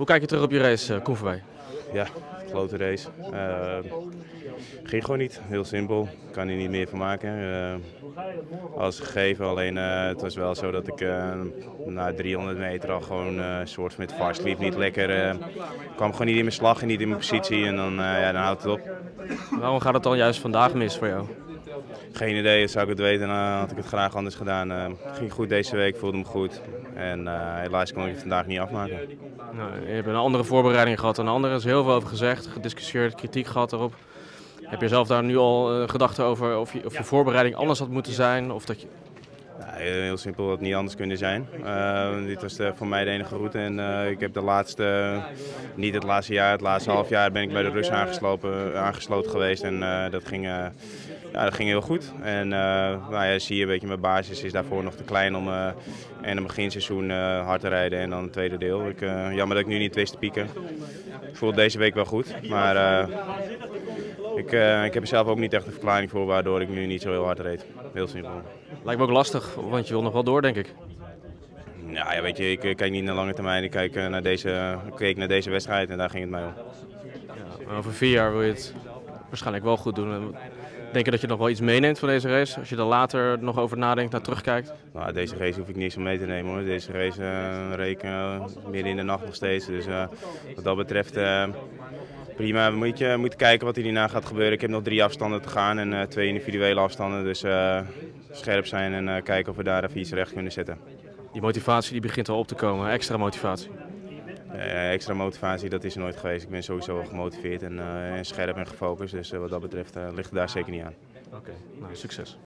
Hoe kijk je terug op je race, uh, Koen Ja, grote race. Uh, ging gewoon niet, heel simpel. Kan er niet meer van maken. Uh, alles gegeven, alleen het was wel zo dat ik na 300 meter al gewoon een soort met vast liep. Niet lekker, kwam gewoon niet in mijn slag en niet in mijn positie en dan, ja, dan houdt het op. Waarom gaat het dan juist vandaag mis voor jou? Geen idee, zou ik het weten, dan had ik het graag anders gedaan. Uh, ging goed deze week, voelde me goed. En uh, helaas kon ik het vandaag niet afmaken. Nou, je hebt een andere voorbereiding gehad dan anderen. Er is heel veel over gezegd, gediscussieerd, kritiek gehad erop. Heb je zelf daar nu al uh, gedachten over of je, of je voorbereiding anders had moeten zijn? Of dat je... Ja, heel simpel, dat niet anders kunnen zijn. Uh, dit was de, voor mij de enige route en uh, ik heb de laatste, niet het laatste jaar, het laatste half jaar ben ik bij de Russen aangesloten geweest en dat ging ja, dat ging heel goed. En nou ja, zie je een beetje, mijn basis is daarvoor nog te klein om in een beginseizoen hard te rijden en dan het tweede deel. Ik, jammer dat ik nu niet wist te pieken. Ik voel deze week wel goed, maar ik, ik heb er zelf ook niet echt een verklaring voor waardoor ik nu niet zo heel hard reed. Heel simpel. Lijkt me ook lastig, want je wil nog wel door denk ik. Nou ja, weet je, ik kijk niet naar lange termijn, ik kijk naar deze, keek naar deze wedstrijd en daar ging het mij om. Ja, over vier jaar wil je het waarschijnlijk wel goed doen. Denk je dat je nog wel iets meeneemt van deze race? Als je er later nog over nadenkt, naar terugkijkt? Nou, deze race hoef ik zo mee te nemen hoor. Deze race uh, reken uh, midden in de nacht nog steeds. Dus uh, wat dat betreft prima. We moeten, moeten kijken wat er hierna gaat gebeuren. Ik heb nog drie afstanden te gaan en twee individuele afstanden. Dus scherp zijn en kijken of we daar even iets recht kunnen zetten. Die motivatie die begint al op te komen, extra motivatie. Uh, extra motivatie, dat is nooit geweest. Ik ben sowieso wel gemotiveerd en, en scherp en gefocust. Dus uh, wat dat betreft ligt het daar zeker niet aan. Oké, nou, succes.